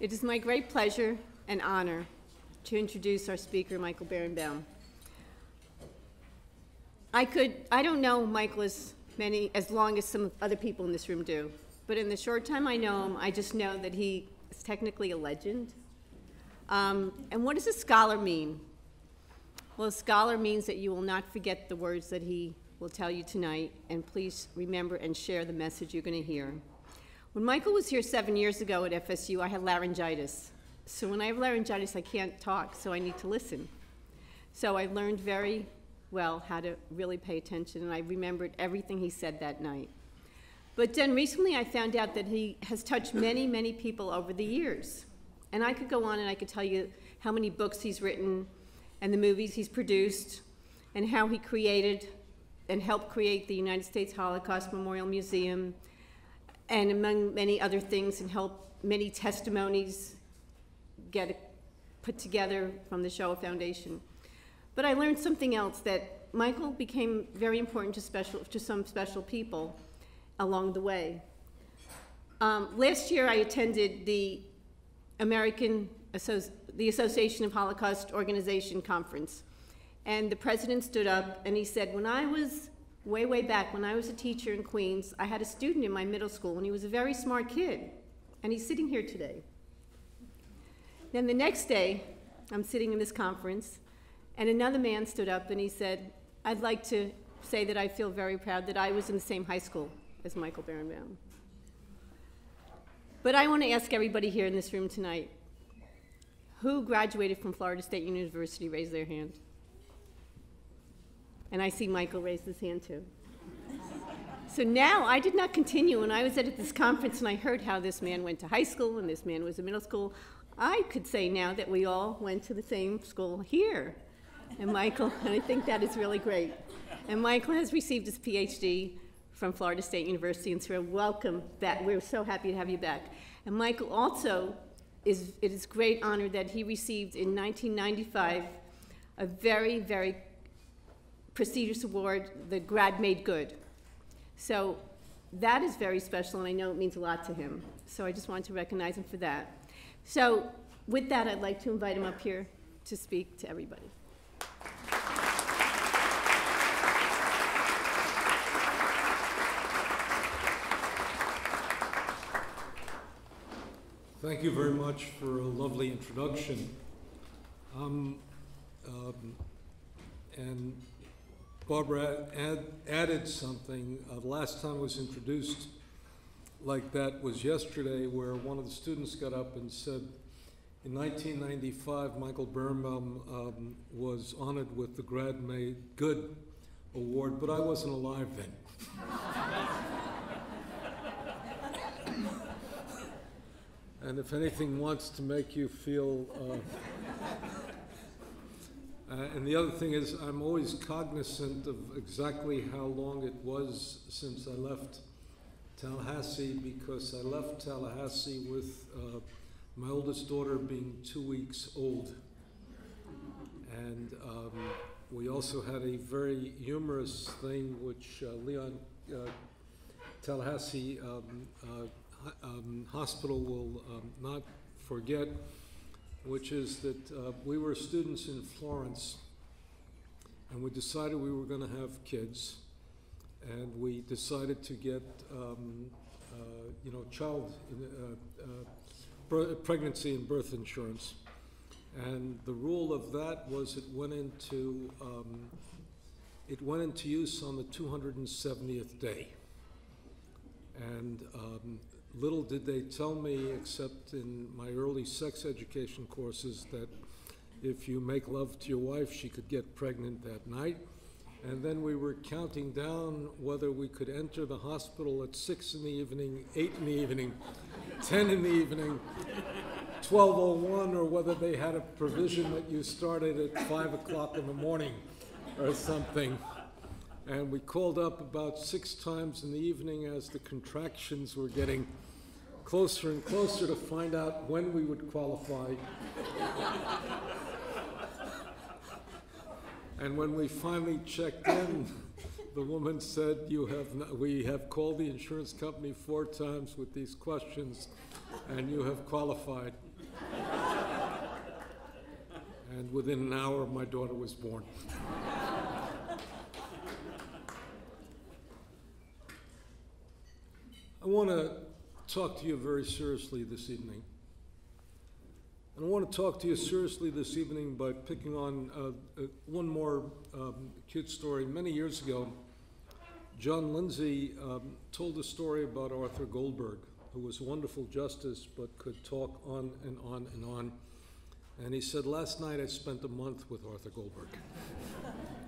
It is my great pleasure and honor to introduce our speaker, Michael Berenbaum. I could, I don't know Michael as many, as long as some other people in this room do, but in the short time I know him, I just know that he is technically a legend. Um, and what does a scholar mean? Well, a scholar means that you will not forget the words that he will tell you tonight, and please remember and share the message you're going to hear. When Michael was here seven years ago at FSU, I had laryngitis. So when I have laryngitis, I can't talk, so I need to listen. So I learned very well how to really pay attention, and I remembered everything he said that night. But then recently I found out that he has touched many, many people over the years. And I could go on and I could tell you how many books he's written and the movies he's produced and how he created and helped create the United States Holocaust Memorial Museum and among many other things and help many testimonies get put together from the Shoah Foundation. But I learned something else that Michael became very important to, special, to some special people along the way. Um, last year I attended the American Associ the Association of Holocaust Organization Conference. And the president stood up and he said, when I was way, way back, when I was a teacher in Queens, I had a student in my middle school and he was a very smart kid. And he's sitting here today. Then the next day, I'm sitting in this conference and another man stood up and he said, I'd like to say that I feel very proud that I was in the same high school as Michael Berenbaum. But I want to ask everybody here in this room tonight, who graduated from Florida State University, raise their hand. And I see Michael raise his hand too. So now I did not continue. When I was at this conference and I heard how this man went to high school and this man was in middle school, I could say now that we all went to the same school here. And Michael, and I think that is really great. And Michael has received his PhD from Florida State University, and so welcome back. We're so happy to have you back. And Michael also is, it is great honor that he received in 1995 a very, very prestigious award, the Grad Made Good. So that is very special, and I know it means a lot to him. So I just wanted to recognize him for that. So with that, I'd like to invite him up here to speak to everybody. Thank you very much for a lovely introduction. Um, um, and Barbara add, added something. Uh, the last time I was introduced like that was yesterday, where one of the students got up and said, in 1995, Michael Berenbaum um, was honored with the Grad May Good Award, but I wasn't alive then. And if anything wants to make you feel. Uh, uh, and the other thing is, I'm always cognizant of exactly how long it was since I left Tallahassee because I left Tallahassee with uh, my oldest daughter being two weeks old. And um, we also had a very humorous thing which uh, Leon uh, Tallahassee um, uh, um, hospital will um, not forget, which is that uh, we were students in Florence and we decided we were going to have kids and we decided to get um, uh, you know child uh, uh pregnancy and birth insurance. And the rule of that was it went into um, it went into use on the 270th day. And um, little did they tell me, except in my early sex education courses, that if you make love to your wife, she could get pregnant that night. And then we were counting down whether we could enter the hospital at 6 in the evening, 8 in the evening, 10 in the evening, 12.01, or whether they had a provision that you started at 5 o'clock in the morning or something. And we called up about six times in the evening as the contractions were getting closer and closer to find out when we would qualify. and when we finally checked in, the woman said, "You have not, we have called the insurance company four times with these questions, and you have qualified." And within an hour, my daughter was born. I want to talk to you very seriously this evening. And I want to talk to you seriously this evening by picking on uh, uh, one more um, cute story. Many years ago, John Lindsay um, told a story about Arthur Goldberg, who was a wonderful justice but could talk on and on and on. And he said, Last night I spent a month with Arthur Goldberg.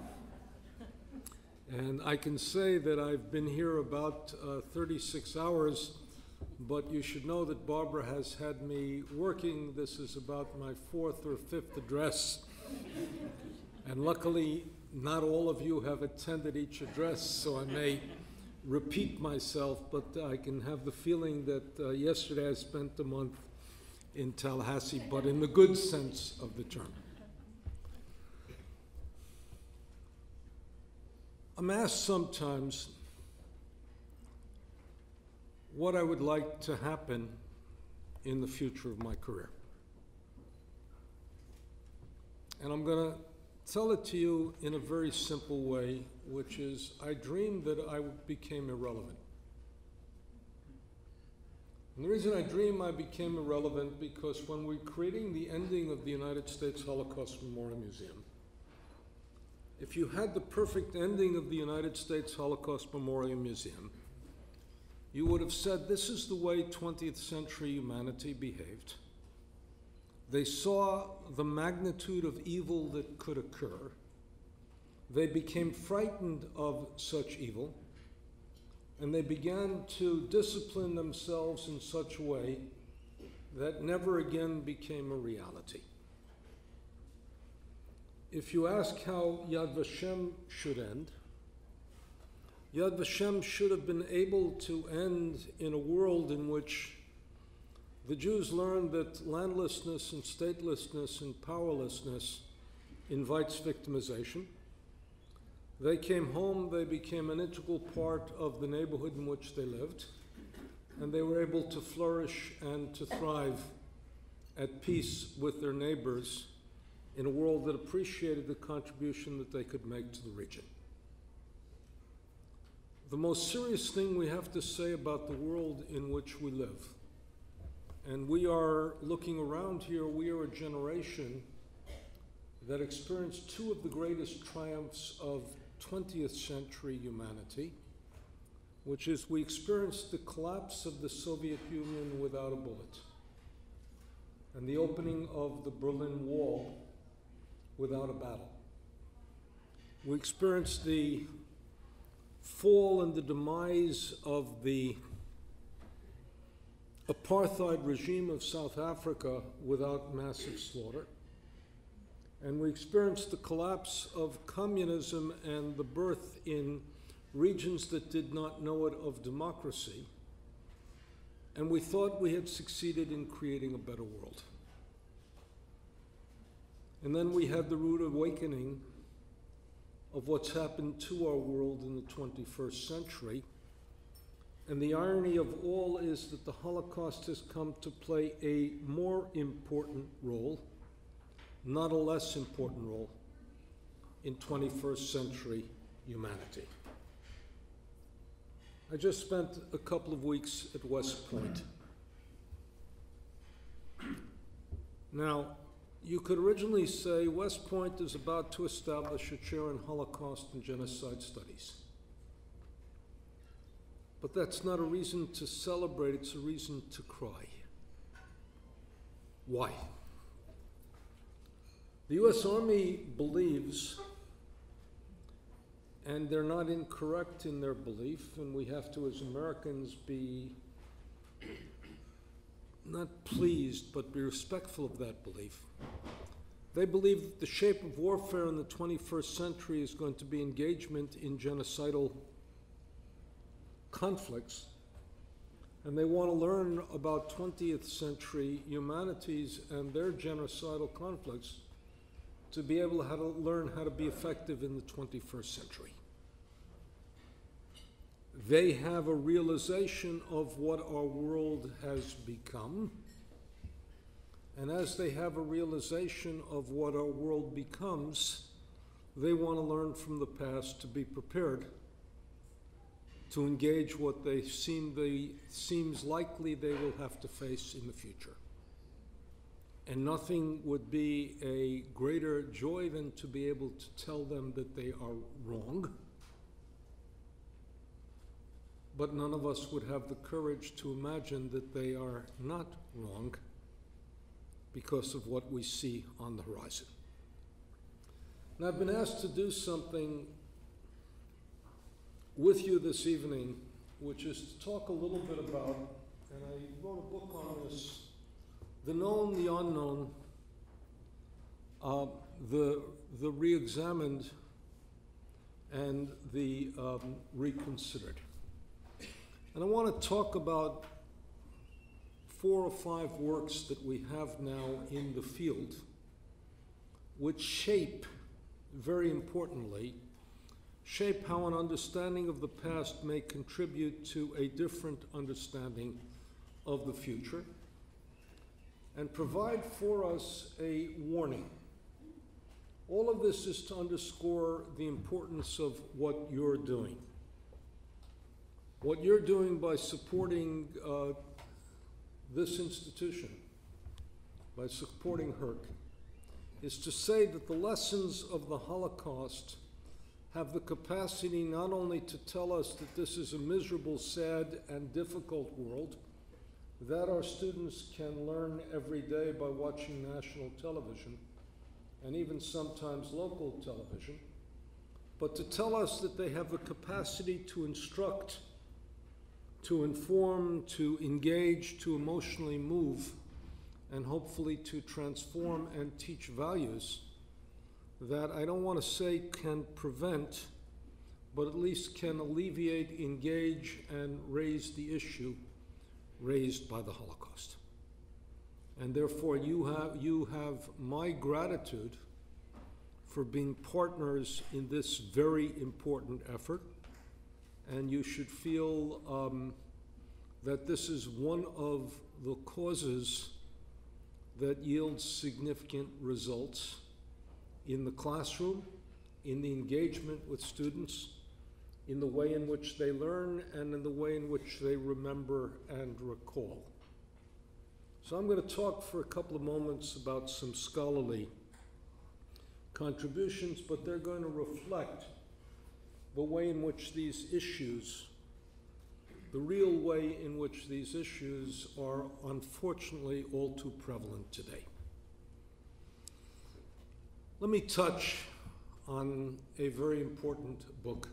and I can say that I've been here about uh, 36 hours, but you should know that Barbara has had me working. This is about my fourth or fifth address. and luckily, not all of you have attended each address, so I may repeat myself, but I can have the feeling that uh, yesterday I spent a month in Tallahassee, but in the good sense of the term. I'm asked sometimes what I would like to happen in the future of my career. And I'm going to tell it to you in a very simple way, which is I dreamed that I became irrelevant. And the reason I dream I became irrelevant because when we're creating the ending of the United States Holocaust Memorial Museum, if you had the perfect ending of the United States Holocaust Memorial Museum, you would have said this is the way 20th century humanity behaved. They saw the magnitude of evil that could occur. They became frightened of such evil and they began to discipline themselves in such a way that never again became a reality. If you ask how Yad Vashem should end, Yad Vashem should have been able to end in a world in which the Jews learned that landlessness and statelessness and powerlessness invites victimization they came home, they became an integral part of the neighborhood in which they lived, and they were able to flourish and to thrive at peace with their neighbors in a world that appreciated the contribution that they could make to the region. The most serious thing we have to say about the world in which we live, and we are looking around here, we are a generation that experienced two of the greatest triumphs of 20th century humanity, which is we experienced the collapse of the Soviet Union without a bullet and the opening of the Berlin Wall without a battle. We experienced the fall and the demise of the apartheid regime of South Africa without massive slaughter and we experienced the collapse of communism and the birth in regions that did not know it of democracy. And we thought we had succeeded in creating a better world. And then we had the rude awakening of what's happened to our world in the 21st century. And the irony of all is that the Holocaust has come to play a more important role not a less important role in 21st century humanity. I just spent a couple of weeks at West Point. Now, you could originally say West Point is about to establish a chair in Holocaust and genocide studies. But that's not a reason to celebrate, it's a reason to cry. Why? The U.S. Army believes, and they're not incorrect in their belief, and we have to, as Americans, be not pleased, but be respectful of that belief. They believe that the shape of warfare in the 21st century is going to be engagement in genocidal conflicts. And they want to learn about 20th century humanities and their genocidal conflicts to be able how to learn how to be effective in the 21st century. They have a realization of what our world has become, And as they have a realization of what our world becomes, they want to learn from the past to be prepared to engage what they seem they seems likely they will have to face in the future. And nothing would be a greater joy than to be able to tell them that they are wrong. But none of us would have the courage to imagine that they are not wrong because of what we see on the horizon. And I've been asked to do something with you this evening, which is to talk a little bit about, and I wrote a book on this the known, the unknown, uh, the, the re examined, and the um, reconsidered. And I want to talk about four or five works that we have now in the field, which shape, very importantly, shape how an understanding of the past may contribute to a different understanding of the future and provide for us a warning. All of this is to underscore the importance of what you're doing. What you're doing by supporting uh, this institution, by supporting HERC, is to say that the lessons of the Holocaust have the capacity not only to tell us that this is a miserable, sad, and difficult world, that our students can learn every day by watching national television and even sometimes local television, but to tell us that they have the capacity to instruct, to inform, to engage, to emotionally move, and hopefully to transform and teach values that I don't want to say can prevent, but at least can alleviate, engage, and raise the issue raised by the Holocaust. And therefore, you have, you have my gratitude for being partners in this very important effort. And you should feel um, that this is one of the causes that yields significant results in the classroom, in the engagement with students, in the way in which they learn and in the way in which they remember and recall. So I'm going to talk for a couple of moments about some scholarly contributions, but they're going to reflect the way in which these issues, the real way in which these issues are unfortunately all too prevalent today. Let me touch on a very important book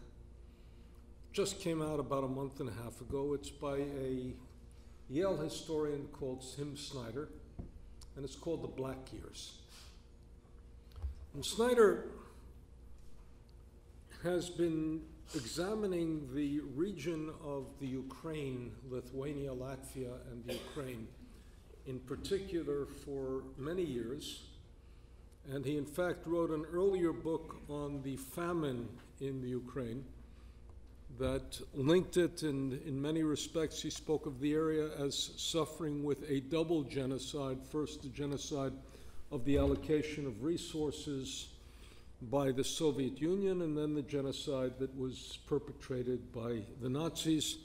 just came out about a month and a half ago. It's by a Yale historian called Tim Snyder, and it's called The Black Earth. And Snyder has been examining the region of the Ukraine, Lithuania, Latvia, and the Ukraine in particular for many years. And he, in fact, wrote an earlier book on the famine in the Ukraine that linked it, and in many respects, he spoke of the area as suffering with a double genocide first, the genocide of the allocation of resources by the Soviet Union, and then the genocide that was perpetrated by the Nazis,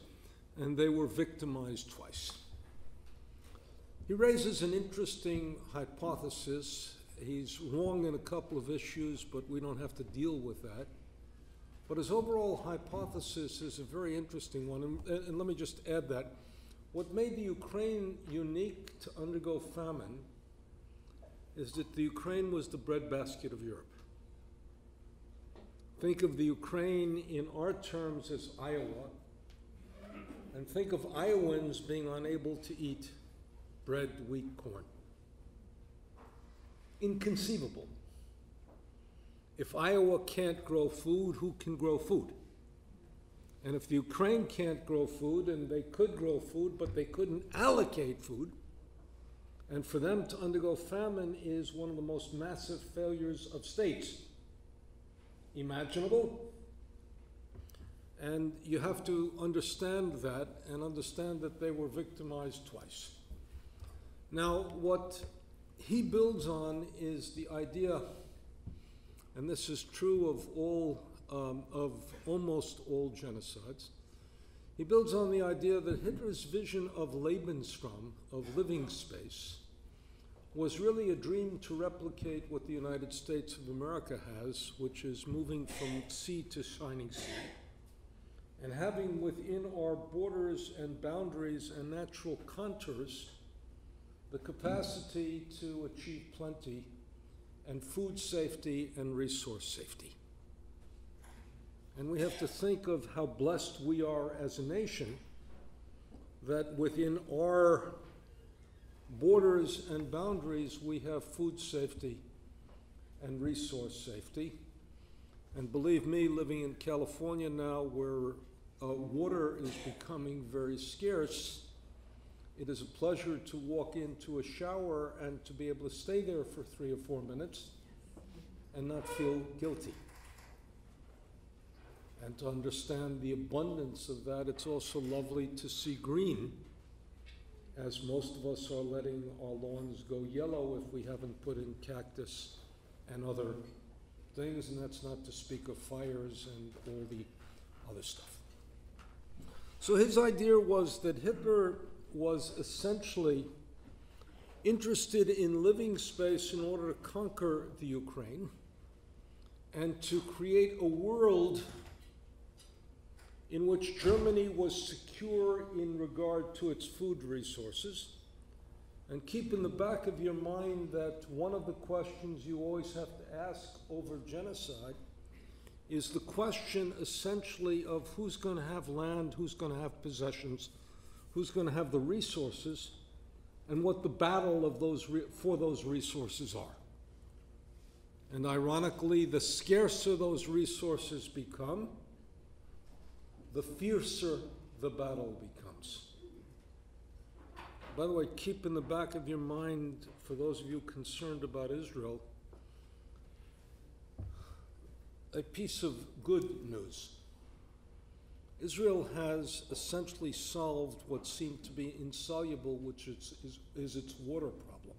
and they were victimized twice. He raises an interesting hypothesis. He's wrong in a couple of issues, but we don't have to deal with that. But his overall hypothesis is a very interesting one, and, and let me just add that. What made the Ukraine unique to undergo famine is that the Ukraine was the breadbasket of Europe. Think of the Ukraine in our terms as Iowa, and think of Iowans being unable to eat bread, wheat, corn. Inconceivable. If Iowa can't grow food, who can grow food? And if the Ukraine can't grow food, and they could grow food, but they couldn't allocate food, and for them to undergo famine is one of the most massive failures of states imaginable. And you have to understand that and understand that they were victimized twice. Now, what he builds on is the idea, and this is true of all, um, of almost all genocides. He builds on the idea that Hitler's vision of Lebensraum, of living space, was really a dream to replicate what the United States of America has, which is moving from sea to shining sea, and having within our borders and boundaries and natural contours the capacity to achieve plenty and food safety and resource safety. And we have to think of how blessed we are as a nation that within our borders and boundaries we have food safety and resource safety. And believe me, living in California now where uh, water is becoming very scarce, it is a pleasure to walk into a shower and to be able to stay there for three or four minutes and not feel guilty. And to understand the abundance of that, it's also lovely to see green, as most of us are letting our lawns go yellow if we haven't put in cactus and other things, and that's not to speak of fires and all the other stuff. So his idea was that Hitler was essentially interested in living space in order to conquer the Ukraine and to create a world in which Germany was secure in regard to its food resources. And keep in the back of your mind that one of the questions you always have to ask over genocide is the question essentially of who's going to have land, who's going to have possessions, who's going to have the resources, and what the battle of those for those resources are. And ironically, the scarcer those resources become, the fiercer the battle becomes. By the way, keep in the back of your mind, for those of you concerned about Israel, a piece of good news. Israel has essentially solved what seemed to be insoluble, which is, is, is, its water problem.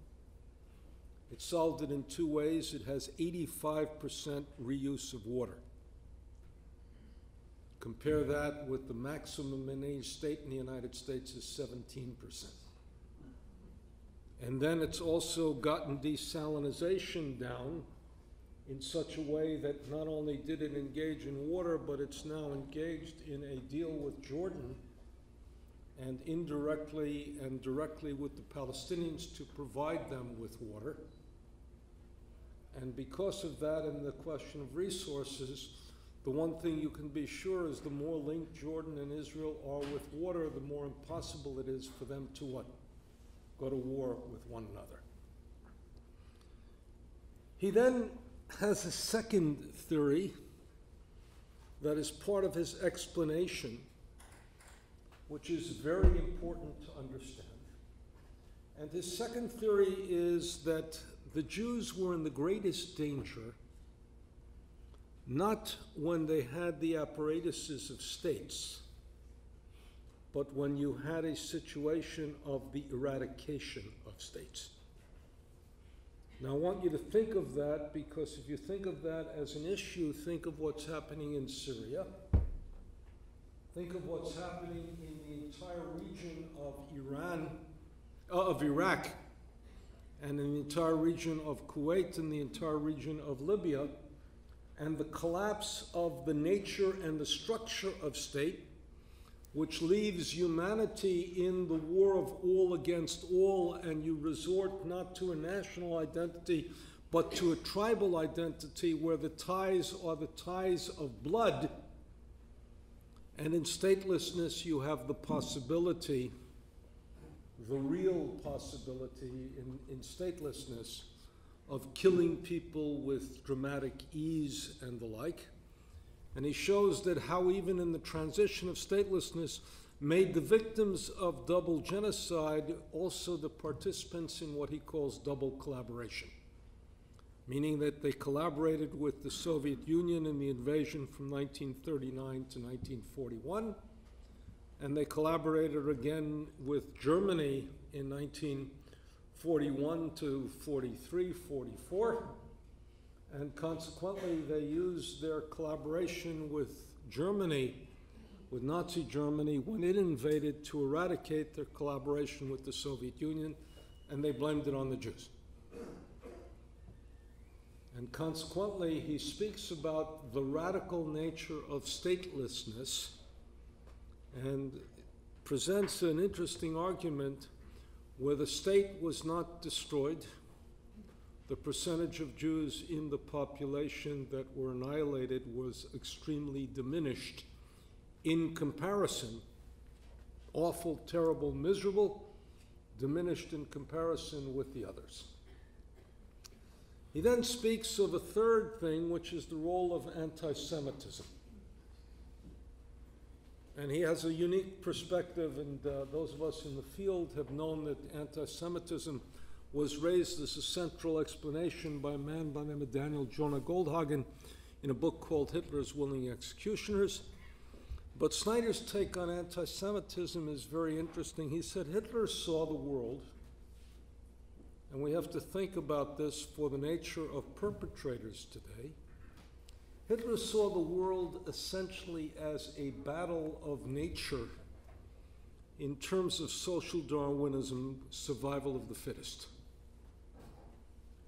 It solved it in two ways. It has 85% reuse of water. Compare that with the maximum in any state in the United States is 17%. And then it's also gotten desalinization down in such a way that not only did it engage in water, but it's now engaged in a deal with Jordan and indirectly and directly with the Palestinians to provide them with water. And because of that and the question of resources, the one thing you can be sure is the more linked Jordan and Israel are with water, the more impossible it is for them to what? Go to war with one another. He then has a second theory that is part of his explanation, which is very important to understand. And his second theory is that the Jews were in the greatest danger not when they had the apparatuses of states, but when you had a situation of the eradication of states. Now, I want you to think of that because if you think of that as an issue, think of what's happening in Syria. Think of what's happening in the entire region of Iran, uh, of Iraq, and in the entire region of Kuwait and the entire region of Libya, and the collapse of the nature and the structure of state which leaves humanity in the war of all against all, and you resort not to a national identity, but to a tribal identity where the ties are the ties of blood. And in statelessness, you have the possibility, the real possibility in, in statelessness, of killing people with dramatic ease and the like. And he shows that how, even in the transition of statelessness, made the victims of double genocide also the participants in what he calls double collaboration, meaning that they collaborated with the Soviet Union in the invasion from 1939 to 1941, and they collaborated again with Germany in 19 41 to 43, 44. And consequently, they used their collaboration with Germany, with Nazi Germany, when it invaded to eradicate their collaboration with the Soviet Union, and they blamed it on the Jews. And consequently, he speaks about the radical nature of statelessness and presents an interesting argument where the state was not destroyed, the percentage of Jews in the population that were annihilated was extremely diminished in comparison. Awful, terrible, miserable, diminished in comparison with the others. He then speaks of a third thing, which is the role of anti Semitism. And he has a unique perspective, and uh, those of us in the field have known that anti Semitism was raised as a central explanation by a man by the name of Daniel Jonah Goldhagen in a book called Hitler's Willing Executioners. But Snyder's take on anti Semitism is very interesting. He said Hitler saw the world, and we have to think about this for the nature of perpetrators today. Hitler saw the world essentially as a battle of nature in terms of social Darwinism, survival of the fittest.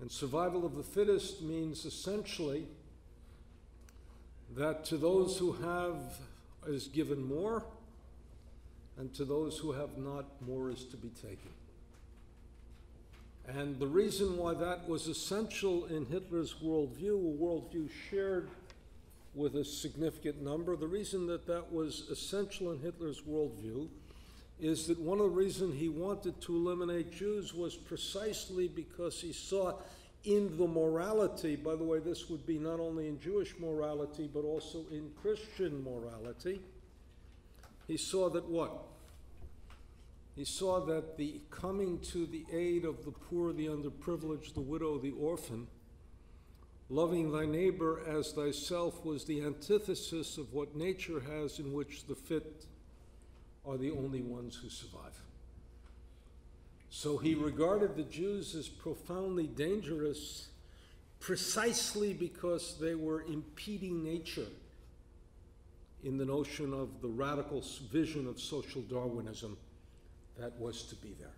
And survival of the fittest means essentially that to those who have is given more, and to those who have not, more is to be taken. And the reason why that was essential in Hitler's worldview, a worldview shared with a significant number. The reason that that was essential in Hitler's worldview is that one of the reasons he wanted to eliminate Jews was precisely because he saw in the morality, by the way, this would be not only in Jewish morality, but also in Christian morality, he saw that what? He saw that the coming to the aid of the poor, the underprivileged, the widow, the orphan, Loving thy neighbor as thyself was the antithesis of what nature has, in which the fit are the only ones who survive. So he regarded the Jews as profoundly dangerous precisely because they were impeding nature in the notion of the radical vision of social Darwinism that was to be there.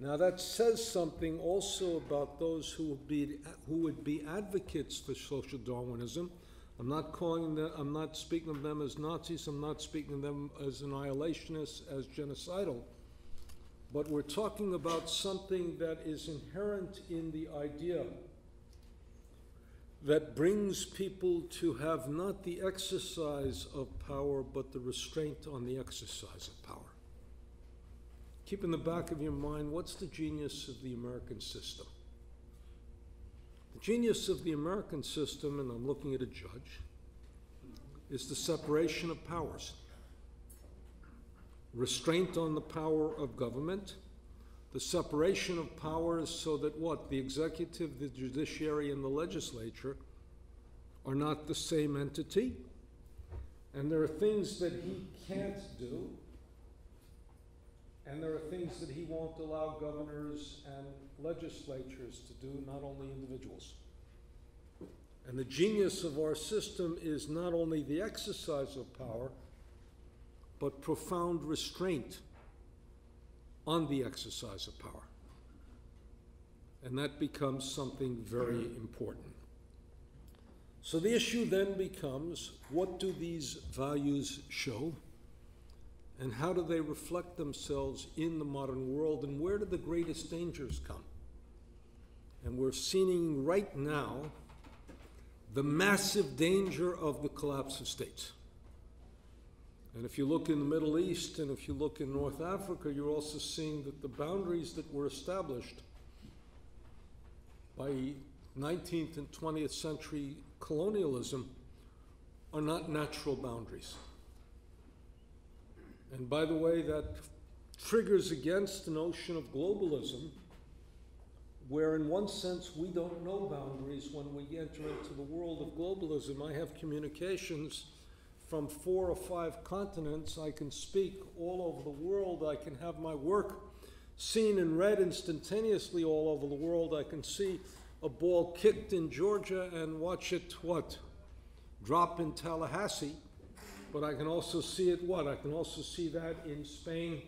Now, that says something also about those who would be, who would be advocates for social Darwinism. I'm not calling them, I'm not speaking of them as Nazis, I'm not speaking of them as annihilationists, as genocidal. But we're talking about something that is inherent in the idea that brings people to have not the exercise of power, but the restraint on the exercise of power keep in the back of your mind what's the genius of the American system? The genius of the American system, and I'm looking at a judge, is the separation of powers. Restraint on the power of government, the separation of powers so that what? The executive, the judiciary, and the legislature are not the same entity. And there are things that he can't do and there are things that he won't allow governors and legislatures to do, not only individuals. And the genius of our system is not only the exercise of power, but profound restraint on the exercise of power. And that becomes something very important. So the issue then becomes what do these values show? And how do they reflect themselves in the modern world and where do the greatest dangers come? And we're seeing right now the massive danger of the collapse of states. And if you look in the Middle East and if you look in North Africa, you're also seeing that the boundaries that were established by 19th and 20th century colonialism are not natural boundaries. And by the way, that triggers against the notion of globalism, where in one sense we don't know boundaries when we enter into the world of globalism. I have communications from four or five continents. I can speak all over the world. I can have my work seen and read instantaneously all over the world. I can see a ball kicked in Georgia and watch it, what, drop in Tallahassee. But I can also see it, what? I can also see that in Spain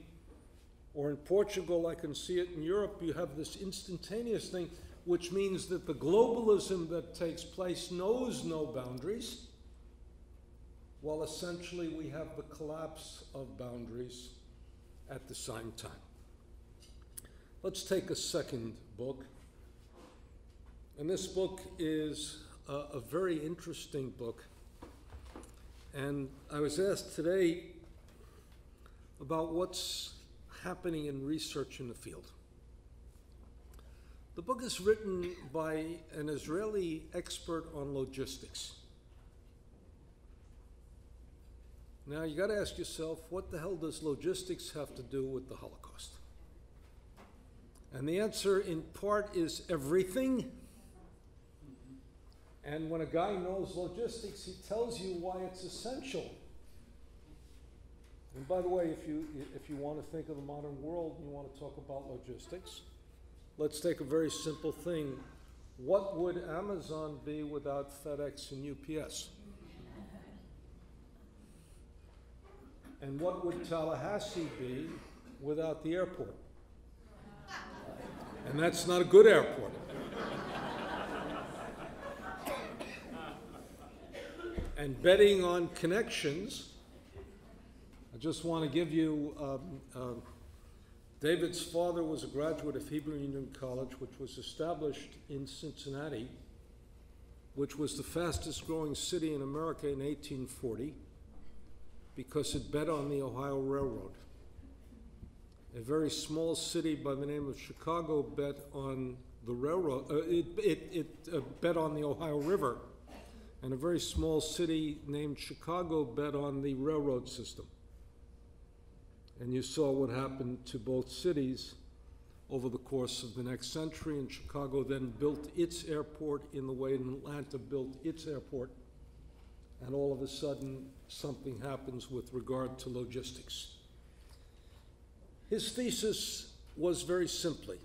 or in Portugal. I can see it in Europe. You have this instantaneous thing, which means that the globalism that takes place knows no boundaries, while essentially we have the collapse of boundaries at the same time. Let's take a second book. And this book is a, a very interesting book. And I was asked today about what's happening in research in the field. The book is written by an Israeli expert on logistics. Now you got to ask yourself, what the hell does logistics have to do with the Holocaust? And the answer, in part, is everything. And when a guy knows logistics, he tells you why it's essential. And by the way, if you, if you want to think of the modern world and you want to talk about logistics, let's take a very simple thing. What would Amazon be without FedEx and UPS? And what would Tallahassee be without the airport? And that's not a good airport. And betting on connections, I just want to give you um, uh, David's father was a graduate of Hebrew Union College, which was established in Cincinnati, which was the fastest growing city in America in 1840 because it bet on the Ohio Railroad. A very small city by the name of Chicago bet on the railroad, uh, it, it, it uh, bet on the Ohio River. And a very small city named Chicago bet on the railroad system. And you saw what happened to both cities over the course of the next century. And Chicago then built its airport in the way Atlanta built its airport. And all of a sudden, something happens with regard to logistics. His thesis was very simply,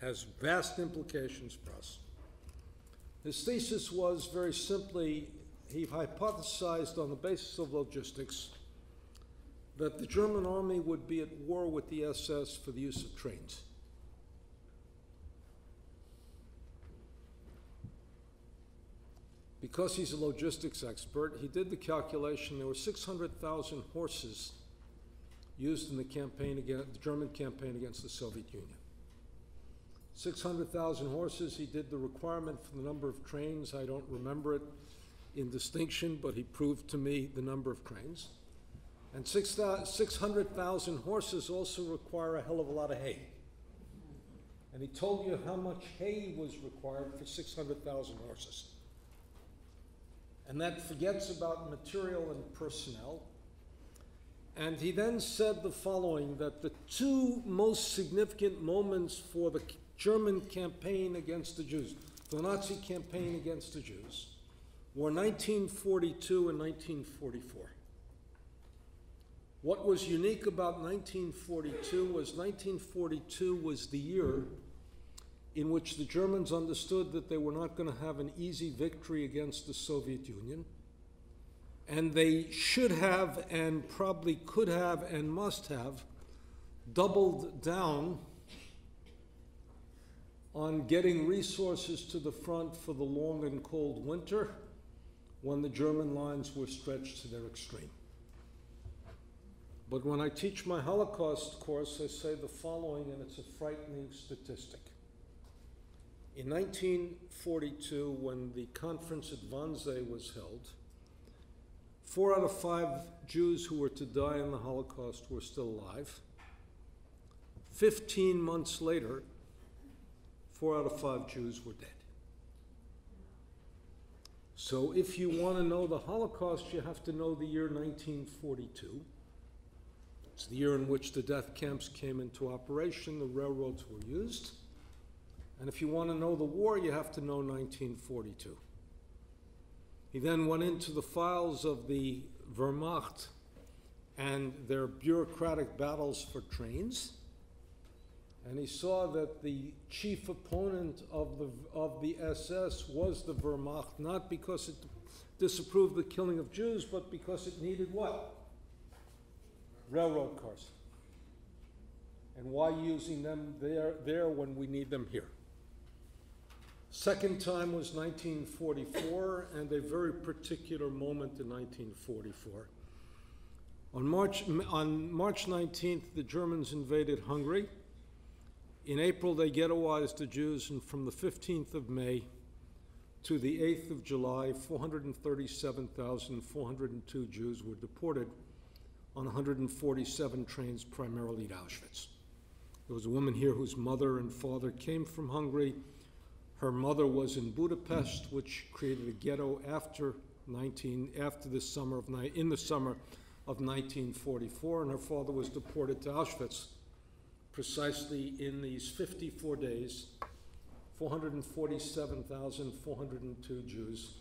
has vast implications for us. His thesis was very simply, he hypothesized on the basis of logistics that the German army would be at war with the SS for the use of trains. Because he's a logistics expert, he did the calculation. There were 600,000 horses used in the campaign against the German campaign against the Soviet Union. 600,000 horses. He did the requirement for the number of trains. I don't remember it in distinction, but he proved to me the number of trains. And 600,000 horses also require a hell of a lot of hay. And he told you how much hay was required for 600,000 horses. And that forgets about material and personnel. And he then said the following that the two most significant moments for the German campaign against the Jews, the Nazi campaign against the Jews, were 1942 and 1944. What was unique about 1942 was 1942 was the year in which the Germans understood that they were not going to have an easy victory against the Soviet Union. And they should have, and probably could have, and must have doubled down on getting resources to the front for the long and cold winter when the German lines were stretched to their extreme. But when I teach my Holocaust course, I say the following, and it's a frightening statistic. In 1942, when the conference at Wannsee was held, four out of five Jews who were to die in the Holocaust were still alive. Fifteen months later, four out of five Jews were dead. So if you want to know the Holocaust, you have to know the year 1942. It's the year in which the death camps came into operation, the railroads were used. And if you want to know the war, you have to know 1942. He then went into the files of the Wehrmacht and their bureaucratic battles for trains. And he saw that the chief opponent of the, of the SS was the Wehrmacht, not because it disapproved the killing of Jews, but because it needed what? Railroad cars. And why using them there, there when we need them here? Second time was 1944, and a very particular moment in 1944. On March, on March 19th, the Germans invaded Hungary. In April, they ghettoized the Jews, and from the 15th of May to the 8th of July, 437,402 Jews were deported on 147 trains, primarily to Auschwitz. There was a woman here whose mother and father came from Hungary. Her mother was in Budapest, which created a ghetto after 19, after the summer of, in the summer of 1944, and her father was deported to Auschwitz precisely in these 54 days, 447,402 Jews,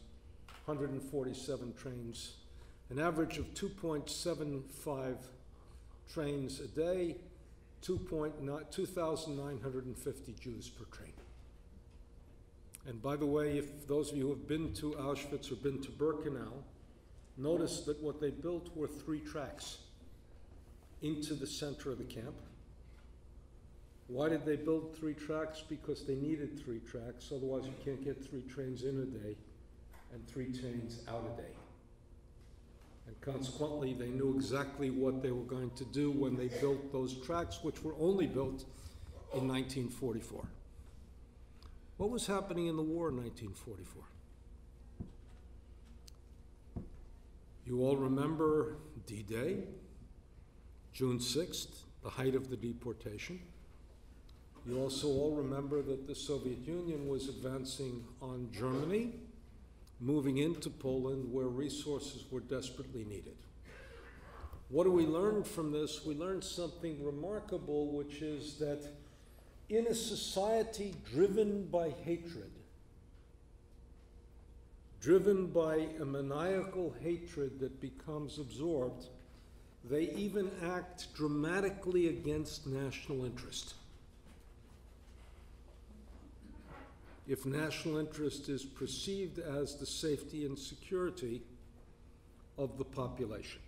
147 trains, an average of 2.75 trains a day, 2,950 Jews per train. And by the way, if those of you who have been to Auschwitz or been to Birkenau, notice that what they built were three tracks into the center of the camp. Why did they build three tracks? Because they needed three tracks, otherwise you can't get three trains in a day and three trains out a day. And consequently, they knew exactly what they were going to do when they built those tracks, which were only built in 1944. What was happening in the war in 1944? You all remember D Day, June 6th, the height of the deportation. You also all remember that the Soviet Union was advancing on Germany, moving into Poland where resources were desperately needed. What do we learn from this? We learned something remarkable, which is that in a society driven by hatred, driven by a maniacal hatred that becomes absorbed, they even act dramatically against national interest. If national interest is perceived as the safety and security of the population.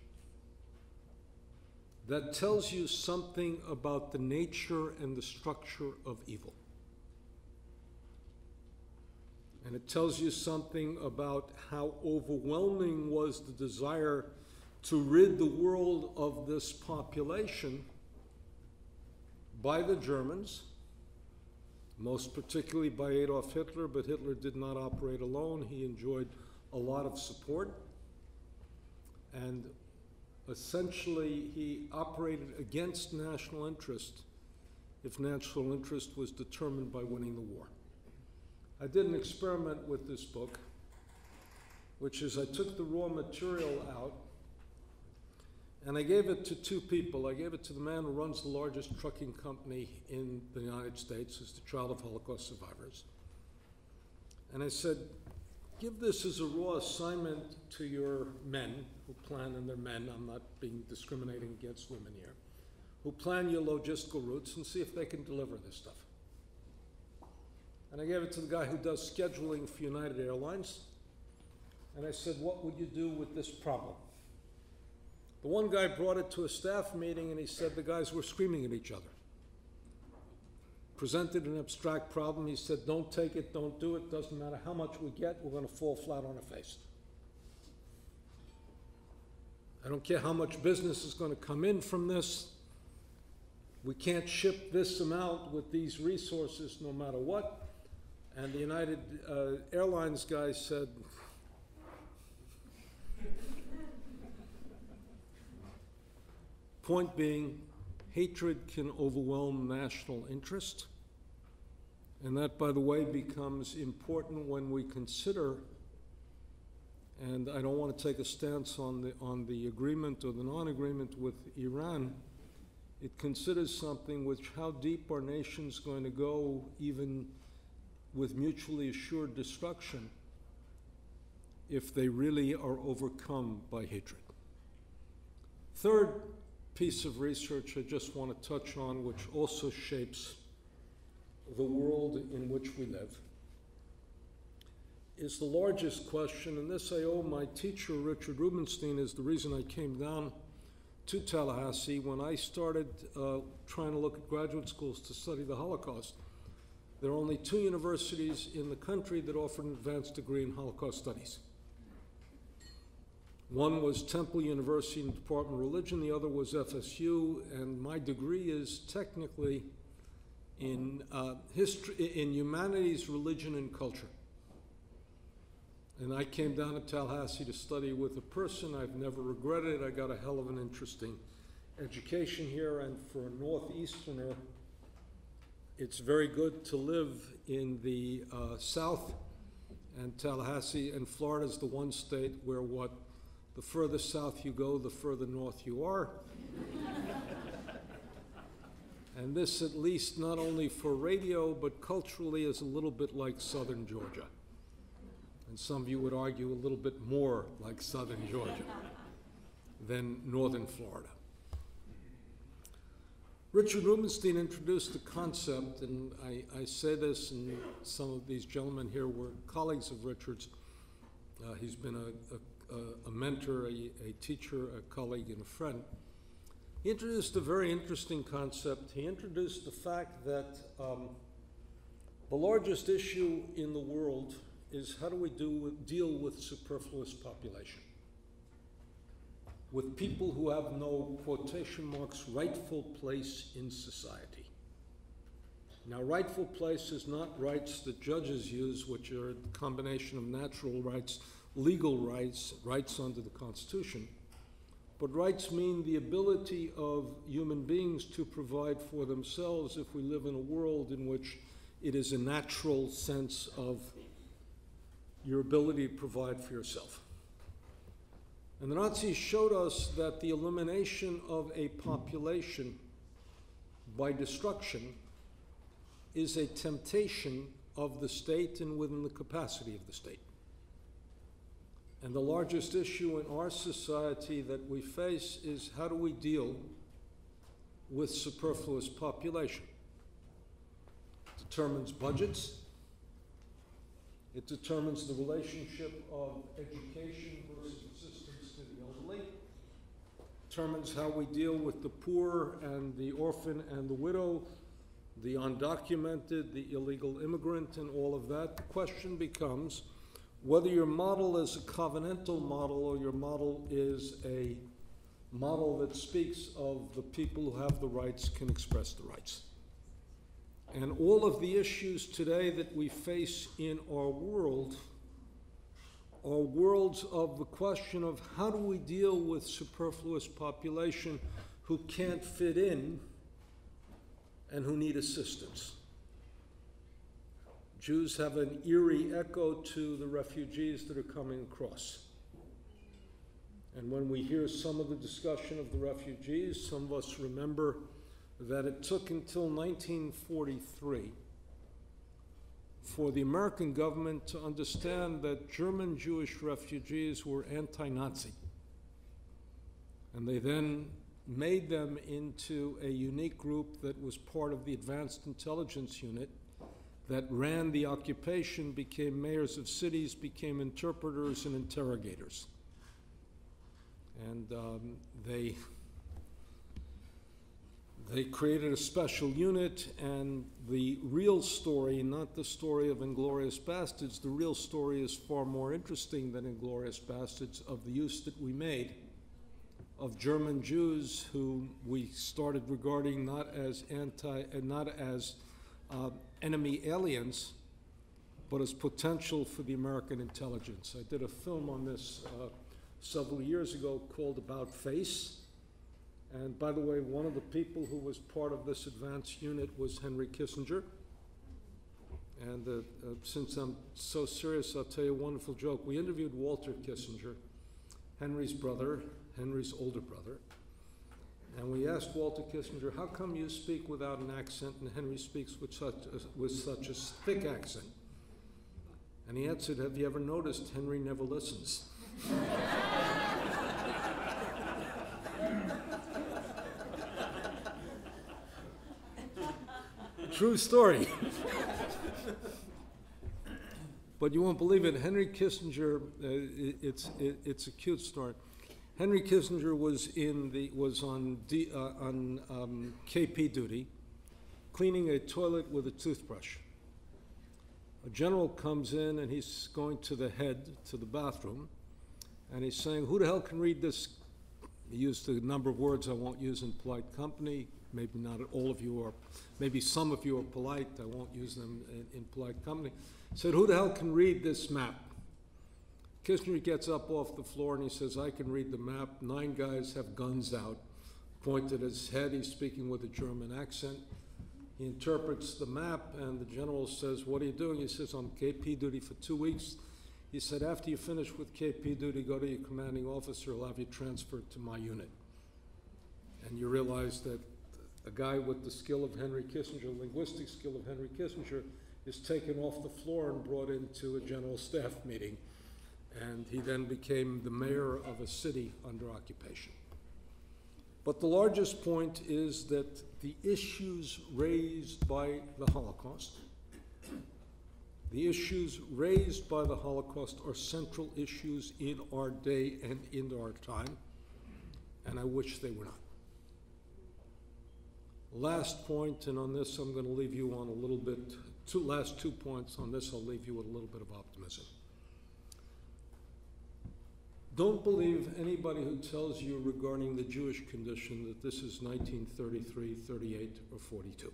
That tells you something about the nature and the structure of evil. And it tells you something about how overwhelming was the desire to rid the world of this population by the Germans, most particularly by Adolf Hitler, but Hitler did not operate alone. He enjoyed a lot of support. And essentially, he operated against national interest if national interest was determined by winning the war. I did an experiment with this book, which is I took the raw material out and I gave it to two people. I gave it to the man who runs the largest trucking company in the United States, who's the child of Holocaust survivors. And I said, give this as a raw assignment to your men who plan, and they're men, I'm not being discriminating against women here, who plan your logistical routes and see if they can deliver this stuff. And I gave it to the guy who does scheduling for United Airlines. And I said, What would you do with this problem? The one guy brought it to a staff meeting and he said the guys were screaming at each other. Presented an abstract problem. He said, Don't take it, don't do it, doesn't matter how much we get, we're going to fall flat on our face. I don't care how much business is going to come in from this. We can't ship this amount with these resources no matter what. And the United uh, Airlines guy said, Point being, hatred can overwhelm national interest. And that, by the way, becomes important when we consider, and I don't want to take a stance on the, on the agreement or the non agreement with Iran. It considers something which how deep our nation's going to go, even with mutually assured destruction, if they really are overcome by hatred. Third piece of research I just want to touch on, which also shapes the world in which we live, is the largest question, and this I owe my teacher, Richard Rubenstein, is the reason I came down to Tallahassee when I started uh, trying to look at graduate schools to study the Holocaust. There are only two universities in the country that offer an advanced degree in Holocaust studies. One was Temple University in the Department of Religion, the other was FSU, and my degree is technically in uh, history, in humanities, religion, and culture. And I came down to Tallahassee to study with a person I've never regretted. I got a hell of an interesting education here, and for a Northeasterner, it's very good to live in the uh, South, and Tallahassee and Florida is the one state where what the further south you go, the further north you are. and this, at least, not only for radio, but culturally, is a little bit like southern Georgia. And some of you would argue a little bit more like southern Georgia than northern Florida. Richard Rubenstein introduced the concept, and I, I, say this, and some of these gentlemen here were colleagues of Richard's. Uh, he's been a, a a, a mentor, a, a teacher, a colleague, and a friend. He introduced a very interesting concept. He introduced the fact that um, the largest issue in the world is how do we do deal with superfluous population? With people who have no quotation marks rightful place in society. Now, rightful place is not rights that judges use, which are a combination of natural rights legal rights, rights under the Constitution, but rights mean the ability of human beings to provide for themselves if we live in a world in which it is a natural sense of your ability to provide for yourself. And the Nazis showed us that the elimination of a population by destruction is a temptation of the state and within the capacity of the state. And the largest issue in our society that we face is how do we deal with superfluous population? It determines budgets. It determines the relationship of education versus assistance to the elderly. It determines how we deal with the poor and the orphan and the widow, the undocumented, the illegal immigrant, and all of that. The question becomes whether your model is a covenantal model or your model is a model that speaks of the people who have the rights can express the rights. And all of the issues today that we face in our world are worlds of the question of how do we deal with superfluous population who can't fit in and who need assistance. Jews have an eerie echo to the refugees that are coming across. And when we hear some of the discussion of the refugees, some of us remember that it took until 1943 for the American government to understand that German Jewish refugees were anti Nazi. And they then made them into a unique group that was part of the Advanced Intelligence Unit that ran the occupation became mayors of cities, became interpreters and interrogators. And um, they, they created a special unit, and the real story, not the story of Inglourious Basterds, the real story is far more interesting than Inglourious Basterds of the use that we made of German Jews who we started regarding not as anti, and not as uh, enemy aliens, but as potential for the American intelligence. I did a film on this uh, several years ago called About Face. And by the way, one of the people who was part of this advanced unit was Henry Kissinger. And uh, uh, since I'm so serious, I'll tell you a wonderful joke. We interviewed Walter Kissinger, Henry's brother, Henry's older brother. And we asked Walter Kissinger, how come you speak without an accent and Henry speaks with such a, with such a thick accent? And he answered, have you ever noticed Henry never listens? True story. but you won't believe it. Henry Kissinger, uh, it, it's, it, it's a cute story. Henry Kissinger was in the was on D, uh, on um, KP duty, cleaning a toilet with a toothbrush. A general comes in and he's going to the head to the bathroom, and he's saying, "Who the hell can read this?" He used a number of words I won't use in polite company. Maybe not all of you are, maybe some of you are polite. I won't use them in, in polite company. Said, "Who the hell can read this map?" Kissinger gets up off the floor and he says, I can read the map. Nine guys have guns out, pointed at his head. He's speaking with a German accent. He interprets the map, and the general says, What are you doing? He says, I'm KP duty for two weeks. He said, After you finish with KP duty, go to your commanding officer, I'll have you transferred to my unit. And you realize that a guy with the skill of Henry Kissinger, linguistic skill of Henry Kissinger, is taken off the floor and brought into a general staff meeting and he then became the mayor of a city under occupation. But the largest point is that the issues raised by the Holocaust, the issues raised by the Holocaust are central issues in our day and in our time, and I wish they were not. Last point, and on this I'm going to leave you on a little bit, two last two points on this, I'll leave you with a little bit of optimism. Don't believe anybody who tells you regarding the Jewish condition that this is 1933, 38, or 42.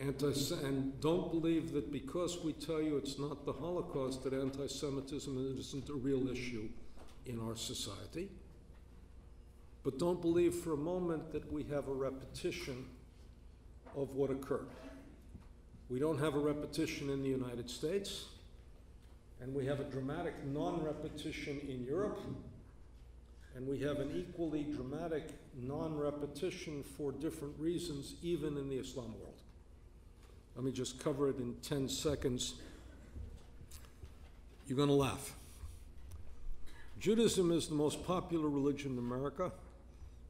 Anti- and don't believe that because we tell you it's not the Holocaust that anti Semitism isn't a real issue in our society. But don't believe for a moment that we have a repetition of what occurred. We don't have a repetition in the United States. And we have a dramatic non repetition in Europe. And we have an equally dramatic non repetition for different reasons, even in the Islam world. Let me just cover it in 10 seconds. You're going to laugh. Judaism is the most popular religion in America,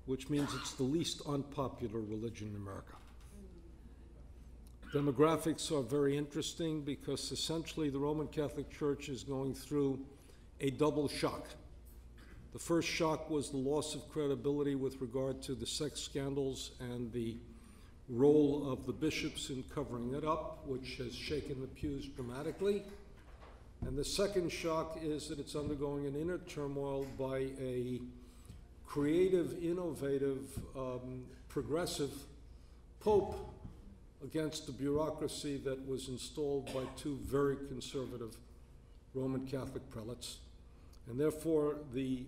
which means it's the least unpopular religion in America. Demographics are very interesting because essentially the Roman Catholic Church is going through a double shock. The first shock was the loss of credibility with regard to the sex scandals and the role of the bishops in covering it up, which has shaken the pews dramatically. And the second shock is that it's undergoing an inner turmoil by a creative, innovative, um, progressive pope against the bureaucracy that was installed by two very conservative Roman Catholic prelates. And therefore, the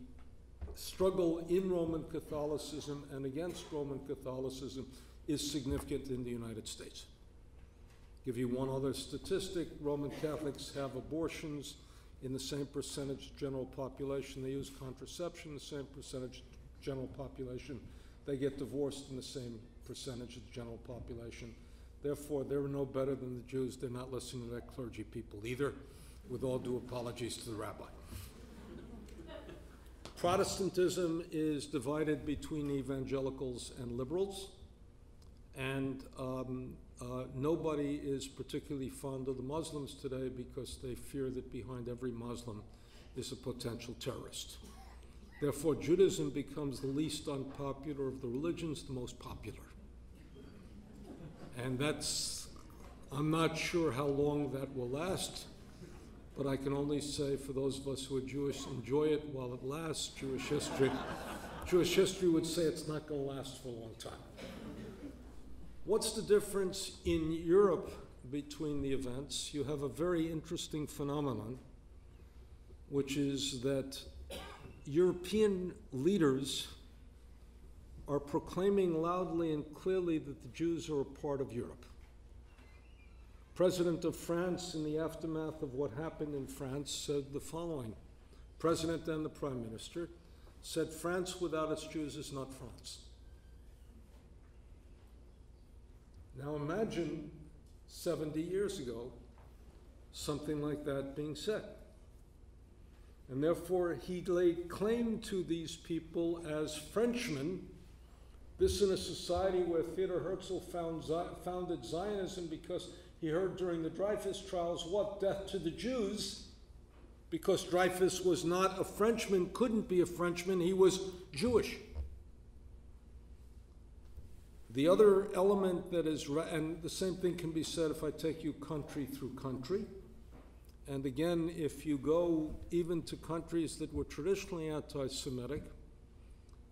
struggle in Roman Catholicism and against Roman Catholicism is significant in the United States. Give you one other statistic Roman Catholics have abortions in the same percentage general population. They use contraception, in the same percentage general population. They get divorced in the same percentage of the general population. Therefore, they're no better than the Jews. They're not listening to their clergy people either, with all due apologies to the rabbi. Protestantism is divided between evangelicals and liberals, and um, uh, nobody is particularly fond of the Muslims today because they fear that behind every Muslim is a potential terrorist. Therefore, Judaism becomes the least unpopular of the religions, the most popular. And that's, I'm not sure how long that will last, but I can only say for those of us who are Jewish, enjoy it while it lasts. Jewish history, Jewish history would say it's not going to last for a long time. What's the difference in Europe between the events? You have a very interesting phenomenon, which is that European leaders are proclaiming loudly and clearly that the Jews are a part of Europe. President of France, in the aftermath of what happened in France, said the following President and the Prime Minister said, France without its Jews is not France. Now imagine 70 years ago something like that being said. And therefore, he laid claim to these people as Frenchmen This in a society where Theodor Herzl found, founded Zionism because he heard during the Dreyfus trials what death to the Jews, because Dreyfus was not a Frenchman, couldn't be a Frenchman, he was Jewish. The other element that is, and the same thing can be said if I take you country through country. And again, if you go even to countries that were traditionally anti Semitic,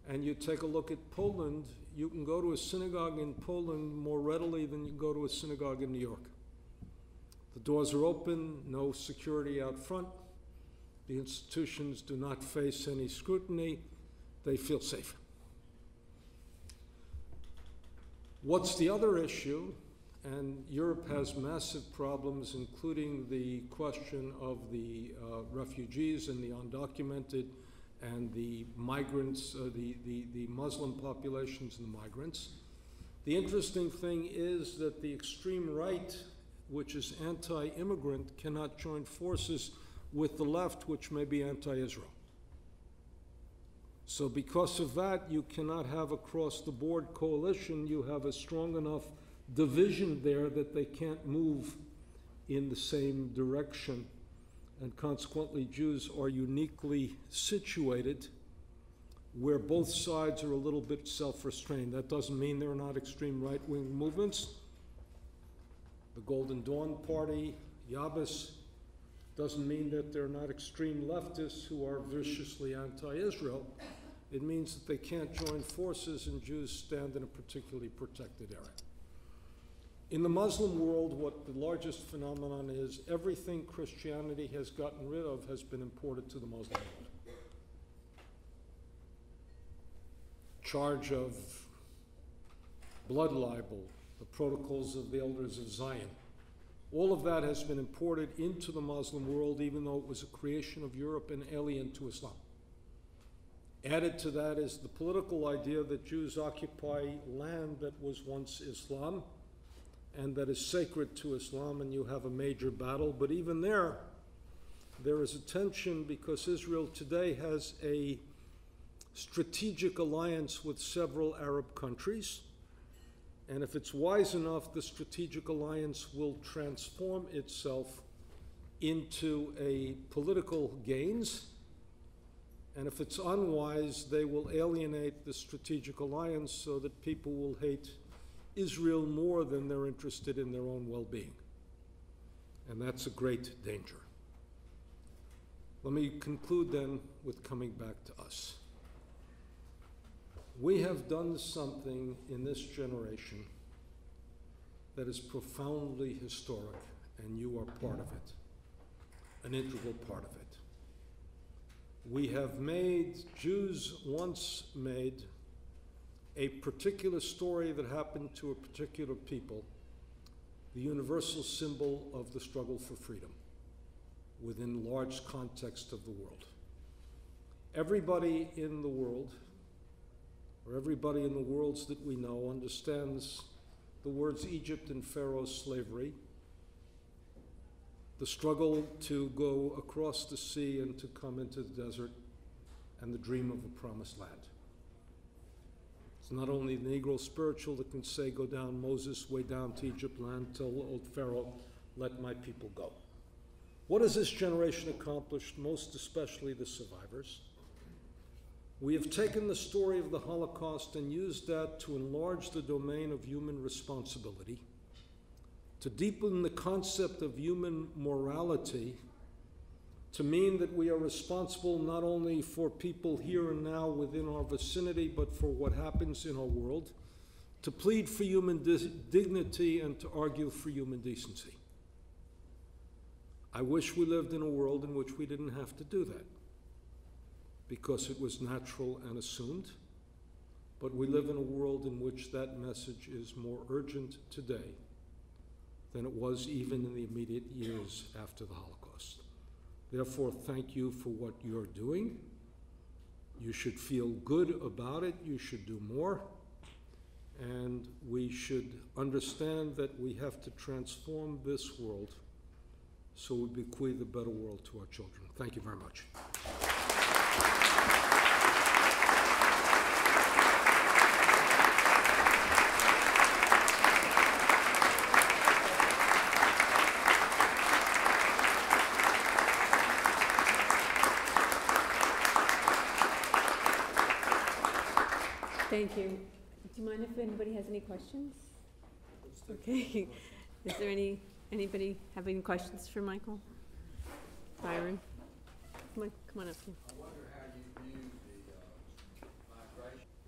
and you take a look at Poland, you can go to a synagogue in Poland more readily than you go to a synagogue in New York. The doors are open, no security out front. The institutions do not face any scrutiny. They feel safe. What's the other issue? And Europe has massive problems, including the question of the uh, refugees and the undocumented and the migrants, uh, the, the, the Muslim populations and the migrants. The interesting thing is that the extreme right, which is anti immigrant, cannot join forces with the left, which may be anti Israel. So, because of that, you cannot have across the board coalition. You have a strong enough division there that they can't move in the same direction. And consequently, Jews are uniquely situated where both sides are a little bit self restrained. That doesn't mean there are not extreme right wing movements. The Golden Dawn Party, Jobbik, doesn't mean that they're not extreme leftists who are viciously anti Israel. It means that they can't join forces and Jews stand in a particularly protected area. In the Muslim world, what the largest phenomenon is everything Christianity has gotten rid of has been imported to the Muslim world. Charge of blood libel, the protocols of the elders of Zion. All of that has been imported into the Muslim world, even though it was a creation of Europe and alien to Islam. Added to that is the political idea that Jews occupy land that was once Islam and that is sacred to Islam, and you have a major battle. But even there, there is a tension because Israel today has a strategic alliance with several Arab countries. And if it's wise enough, the strategic alliance will transform itself into a political gains. And if it's unwise, they will alienate the strategic alliance so that people will hate Israel more than they're interested in their own well being. And that's a great danger. Let me conclude then with coming back to us. We have done something in this generation that is profoundly historic, and you are part of it, an integral part of it. We have made, Jews once made, a particular story that happened to a particular people, the universal symbol of the struggle for freedom within large context of the world. Everybody in the world, or everybody in the worlds that we know, understands the words Egypt and Pharaoh's slavery, the struggle to go across the sea and to come into the desert, and the dream of a promised land. It's not only the Negro spiritual that can say, Go down, Moses, way down to Egypt land, tell old Pharaoh, let my people go. What has this generation accomplished, most especially the survivors? We have taken the story of the Holocaust and used that to enlarge the domain of human responsibility, to deepen the concept of human morality to mean that we are responsible not only for people here and now within our vicinity, but for what happens in our world, to plead for human dignity and to argue for human decency. I wish we lived in a world in which we didn't have to do that because it was natural and assumed. But we live in a world in which that message is more urgent today than it was even in the immediate years after the Holocaust. Therefore, thank you for what you're doing. You should feel good about it. You should do more. And we should understand that we have to transform this world so we bequeath a better world to our children. Thank you very much. Thank you. Do you mind if anybody has any questions? Okay. Is there any, anybody have any questions for Michael? Byron? Come on, come on up here.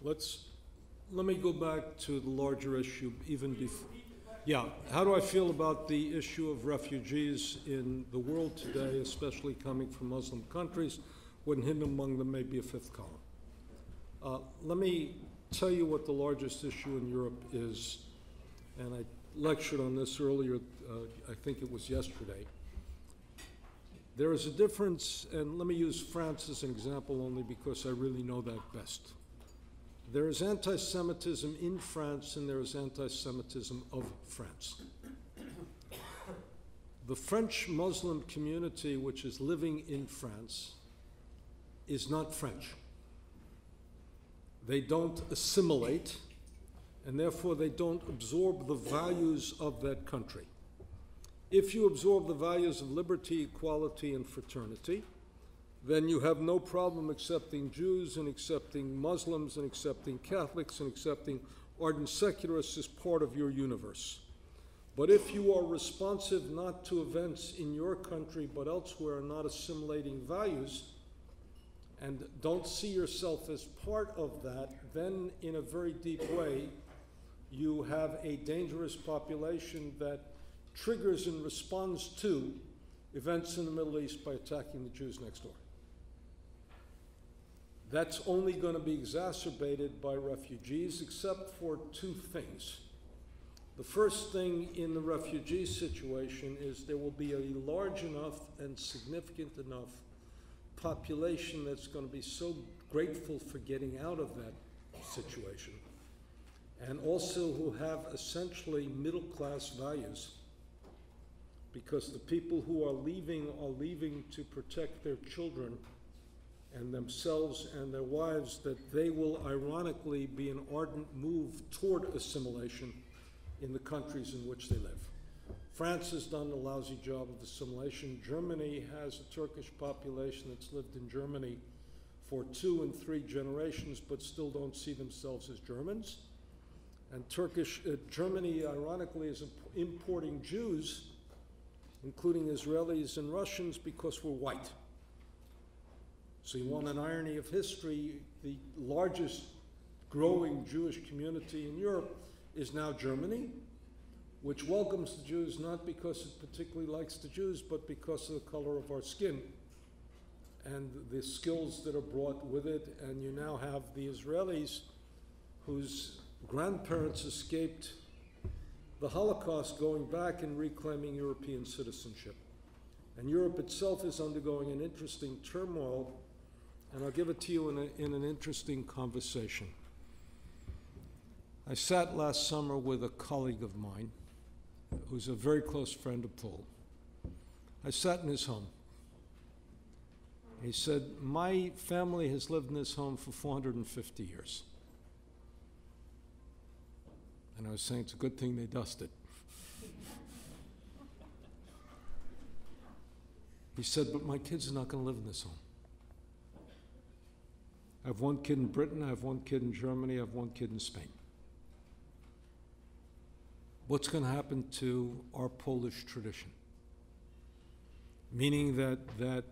Let's, let me go back to the larger issue even before. Yeah, how do I feel about the issue of refugees in the world today, especially coming from Muslim countries, when hidden among them may be a fifth column? Uh, let me tell you what the largest issue in Europe is, and I lectured on this earlier, uh, I think it was yesterday. There is a difference, and let me use France as an example only because I really know that best. There is anti Semitism in France, and there is anti Semitism of France. The French Muslim community, which is living in France, is not French. They don't assimilate, and therefore they don't absorb the values of that country. If you absorb the values of liberty, equality, and fraternity, then you have no problem accepting Jews and accepting Muslims and accepting Catholics and accepting ardent secularists as part of your universe. But if you are responsive not to events in your country but elsewhere and not assimilating values, and don't see yourself as part of that, then in a very deep way, you have a dangerous population that triggers and responds to events in the Middle East by attacking the Jews next door. That's only going to be exacerbated by refugees, except for two things. The first thing in the refugee situation is there will be a large enough and significant enough population that's going to be so grateful for getting out of that situation, and also who have essentially middle class values. Because the people who are leaving are leaving to protect their children and themselves and their wives, that they will ironically be an ardent move toward assimilation in the countries in which they live. France has done a lousy job of assimilation. Germany has a Turkish population that's lived in Germany for two and three generations, but still don't see themselves as Germans. And Turkish, uh, Germany, ironically, is imp- importing Jews, including Israelis and Russians, because we're white. So you want an irony of history, the largest growing Jewish community in Europe is now Germany, which welcomes the Jews not because it particularly likes the Jews, but because of the color of our skin and the skills that are brought with it. And you now have the Israelis whose grandparents escaped the Holocaust going back and reclaiming European citizenship. And Europe itself is undergoing an interesting turmoil, and I'll give it to you in, a, in an interesting conversation. I sat last summer with a colleague of mine who's a very close friend of Paul. I sat in his home. He said, My family has lived in this home for 450 years. And I was saying, It's a good thing they dusted. He said, But my kids are not going to live in this home. I have one kid in Britain, I have one kid in Germany, I have one kid in Spain what's going to happen to our Polish tradition? Meaning that, that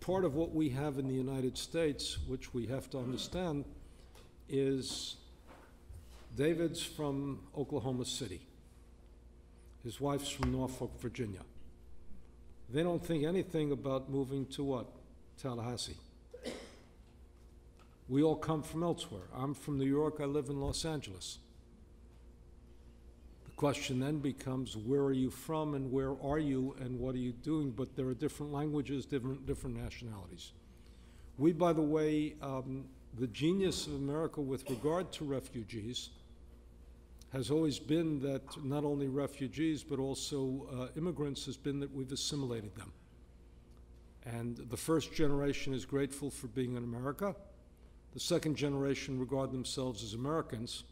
part of what we have in the United States, which we have to understand, is David's from Oklahoma City. His wife's from Norfolk, Virginia. They don't think anything about moving to what? Tallahassee. We all come from elsewhere. I'm from New York, I live in Los Angeles question then becomes where are you from and where are you and what are you doing? But there are different languages, different, different nationalities. We, by the way, um, the genius of America with regard to refugees has always been that not only refugees but also uh, immigrants has been that we've assimilated them. And the first generation is grateful for being in America. The second generation regard themselves as Americans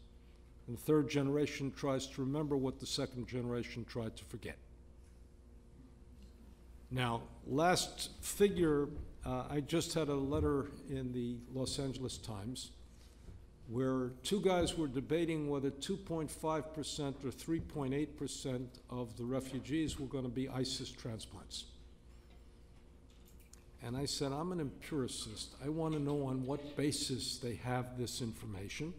and the third generation tries to remember what the second generation tried to forget. Now, last figure, uh, I just had a letter in the Los Angeles Times where two guys were debating whether 2.5% or 3.8% of the refugees were going to be ISIS transplants. And I said, I'm an empiricist. I want to know on what basis they have this information.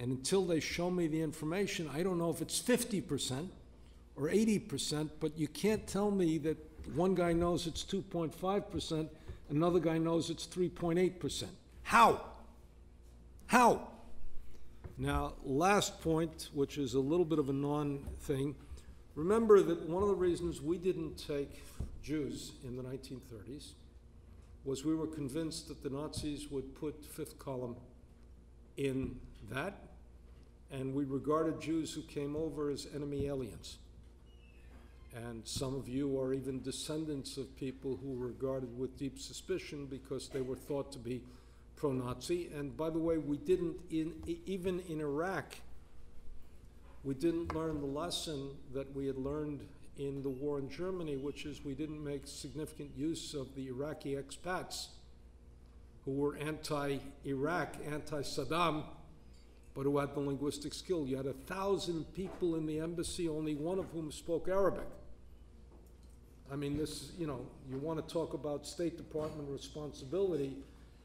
And until they show me the information, I don't know if it's 50% or 80%, but you can't tell me that one guy knows it's 2.5%, another guy knows it's 3.8%. How? How? Now, last point, which is a little bit of a non thing. Remember that one of the reasons we didn't take Jews in the 1930s was we were convinced that the Nazis would put fifth column in that, and we regarded Jews who came over as enemy aliens. And some of you are even descendants of people who were regarded with deep suspicion because they were thought to be pro-Nazi. And by the way, we didn't, in, even in Iraq, we didn't learn the lesson that we had learned in the war in Germany, which is we didn't make significant use of the Iraqi expats who were anti-Iraq, anti-Saddam, but who had the linguistic skill. You had a thousand people in the embassy, only one of whom spoke Arabic. I mean, this, you know, you want to talk about State Department responsibility,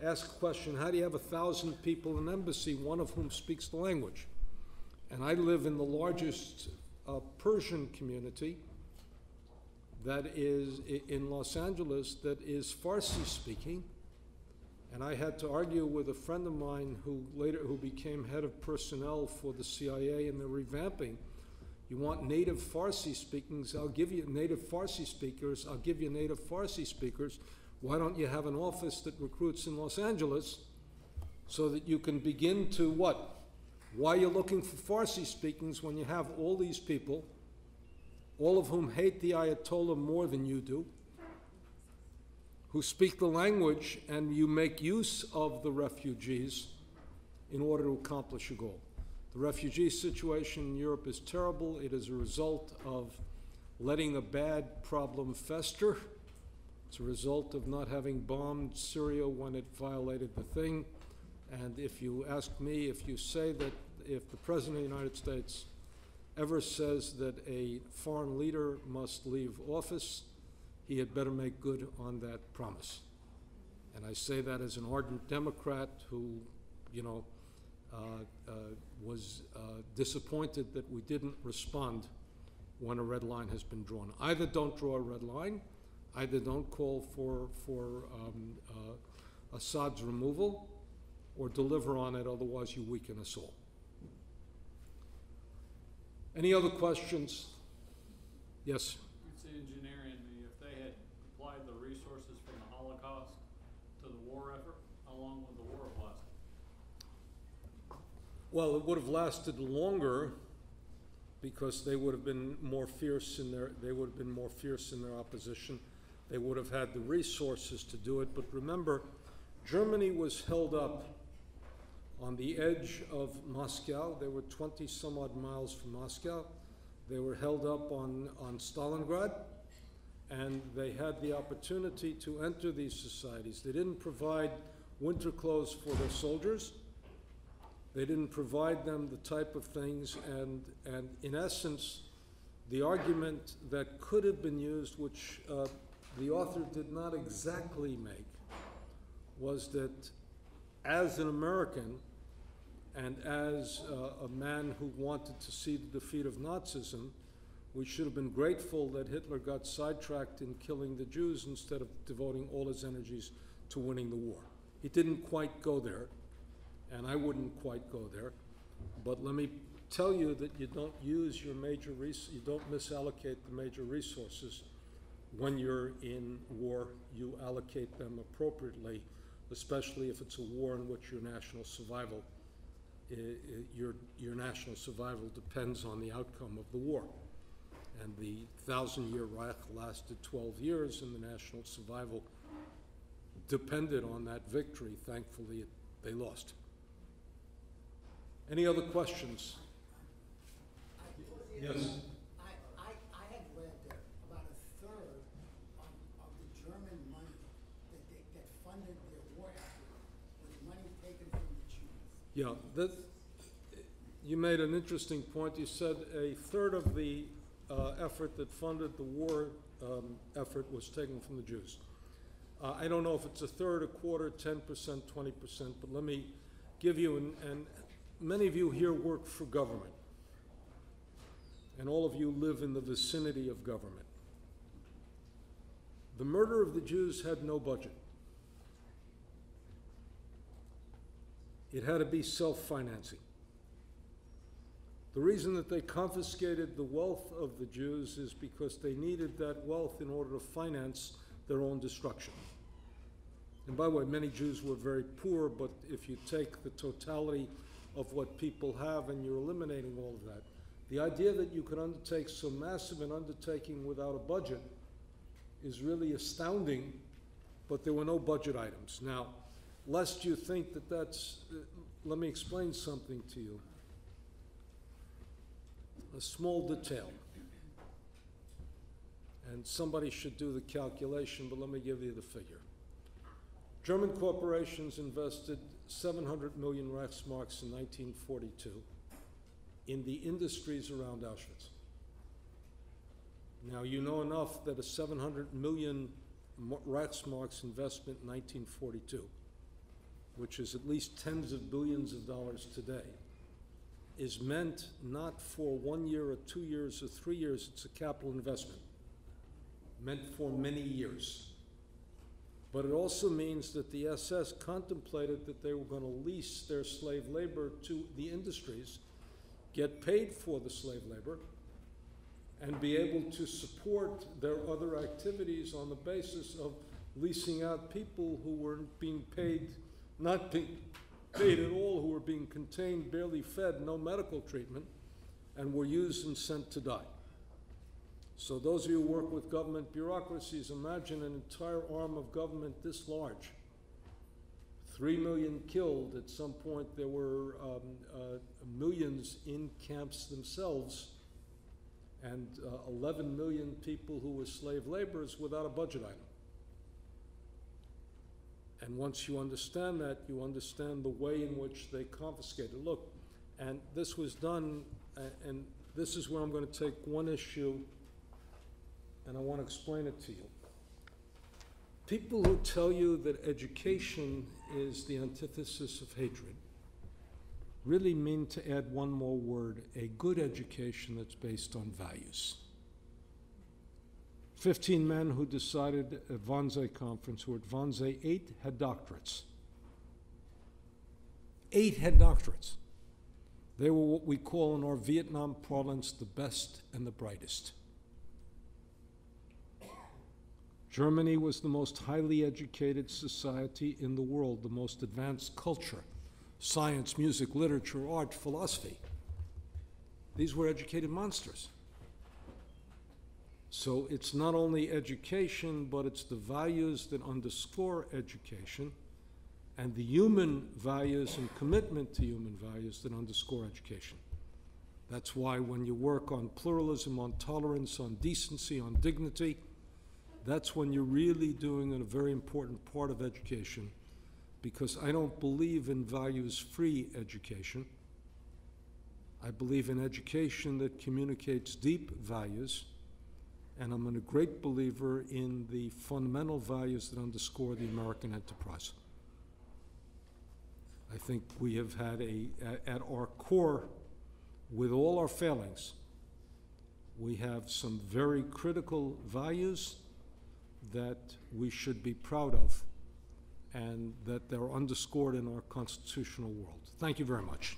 ask a question, how do you have a thousand people in an embassy, one of whom speaks the language? And I live in the largest uh, Persian community that is in Los Angeles that is Farsi speaking. And I had to argue with a friend of mine who later who became head of personnel for the CIA in the revamping. You want native Farsi speakings, I'll give you native Farsi speakers, I'll give you native Farsi speakers. Why don't you have an office that recruits in Los Angeles so that you can begin to what? Why are you looking for Farsi speakings when you have all these people, all of whom hate the Ayatollah more than you do, who speak the language, and you make use of the refugees in order to accomplish a goal? The refugee situation in Europe is terrible. It is a result of letting a bad problem fester. It's a result of not having bombed Syria when it violated the thing. And if you ask me, if you say that if the President of the United States ever says that a foreign leader must leave office, he had better make good on that promise. And I say that as an ardent Democrat who, you know, uh, uh, was uh, disappointed that we didn't respond when a red line has been drawn. Either don't draw a red line, either don't call for, for um, uh, Assad's removal, or deliver on it, otherwise you weaken us all. Any other questions? Yes? It's engineering, the- if they had applied the resources from the Holocaust to the war effort, how long would the war have lasted? Well, it would have lasted longer because they would have been more fierce in their, they would have been more fierce in their opposition. They would have had the resources to do it, but remember, Germany was held up on the edge of Moscow. They were twenty some odd miles from Moscow. They were held up on, on Stalingrad, and they had the opportunity to enter these societies. They didn't provide winter clothes for their soldiers. They didn't provide them the type of things, and, and in essence, the argument that could have been used, which uh, the author did not exactly make, was that as an American and as uh, a man who wanted to see the defeat of Nazism, we should have been grateful that Hitler got sidetracked in killing the Jews instead of devoting all his energies to winning the war. He didn't quite go there, and I wouldn't quite go there. But let me tell you that you don't use your major res- you don't misallocate the major resources when you're in war. You allocate them appropriately, especially if it's a war in which your national survival, i- your your national survival depends on the outcome of the war. And the thousand-year Reich lasted 12 years, and the national survival depended on that victory. Thankfully, it, they lost. Any other questions? Yes. I, I, I read that about a third of, of the German money that funded their war effort was money taken from the Jews. Yeah, that, you made an interesting point. You said a third of the uh, effort that funded the war um, effort was taken from the Jews. Uh, I don't know if it's a third, a quarter, ten percent, twenty percent, but let me give you, and, and many of you here work for government. And all of you live in the vicinity of government. The murder of the Jews had no budget. It had to be self-financing. The reason that they confiscated the wealth of the Jews is because they needed that wealth in order to finance their own destruction. And by the way, many Jews were very poor, but if you take the totality of what people have and you're eliminating all of that, the idea that you could undertake so massive an undertaking without a budget is really astounding, but there were no budget items. Now, lest you think that that's, uh, let me explain something to you. A small detail. And somebody should do the calculation, but let me give you the figure. German corporations invested 700 million Reichsmarks in 1942 in the industries around Auschwitz. Now, you know enough that a 700 million Reichsmarks investment in 1942, which is at least tens of billions of dollars today, is meant not for one year or two years or three years, it's a capital investment, meant for many years. But it also means that the SS contemplated that they were going to lease their slave labor to the industries, get paid for the slave labor, and be able to support their other activities on the basis of leasing out people who were being paid, not being paid at all, who were being contained, barely fed, no medical treatment, and were used and sent to die. So those of you who work with government bureaucracies, imagine an entire arm of government this large. Three million killed. At some point, there were um, uh, millions in camps themselves, and uh, 11 million people who were slave laborers without a budget item. And once you understand that, you understand the way in which they confiscated. Look, and this was done, and this is where I'm going to take one issue and I want to explain it to you. People who tell you that education is the antithesis of hatred really mean to add one more word a good education that's based on values. 15 men who decided at Wannsee conference, who at Wannsee, eight had doctorates. Eight had doctorates. They were what we call in our Vietnam parlance the best and the brightest. Germany was the most highly educated society in the world, the most advanced culture, science, music, literature, art, philosophy. These were educated monsters. So it's not only education, but it's the values that underscore education and the human values and commitment to human values that underscore education. That's why when you work on pluralism, on tolerance, on decency, on dignity, that's when you're really doing a very important part of education because I don't believe in values free education. I believe in education that communicates deep values, and I'm a great believer in the fundamental values that underscore the American enterprise. I think we have had a, at, at our core, with all our failings, we have some very critical values that we should be proud of and that they're underscored in our constitutional world. Thank you very much.